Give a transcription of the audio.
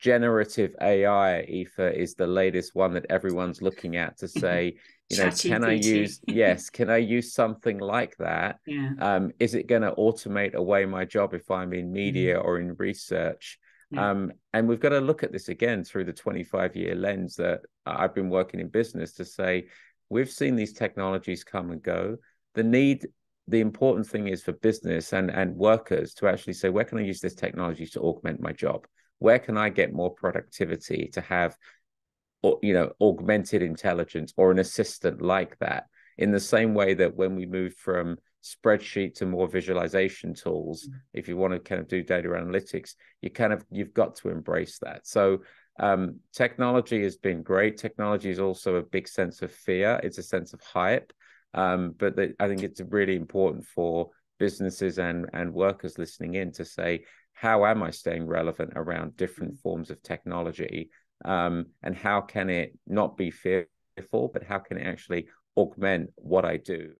generative AI, Aoife, is the latest one that everyone's looking at to say, you know, can I use yes, can I use something like that? Yeah. Um, is it going to automate away my job if I'm in media mm. or in research? Yeah. Um, and we've got to look at this again through the 25 year lens that I've been working in business to say we've seen these technologies come and go. The need, the important thing is for business and, and workers to actually say, where can I use this technology to augment my job? Where can I get more productivity to have, or, you know, augmented intelligence or an assistant like that? In the same way that when we moved from spreadsheet to more visualization tools, mm-hmm. if you want to kind of do data analytics, you kind of you've got to embrace that. So um, technology has been great. Technology is also a big sense of fear. It's a sense of hype. Um, but the, I think it's really important for businesses and and workers listening in to say, how am I staying relevant around different forms of technology? Um, and how can it not be fearful, but how can it actually augment what I do?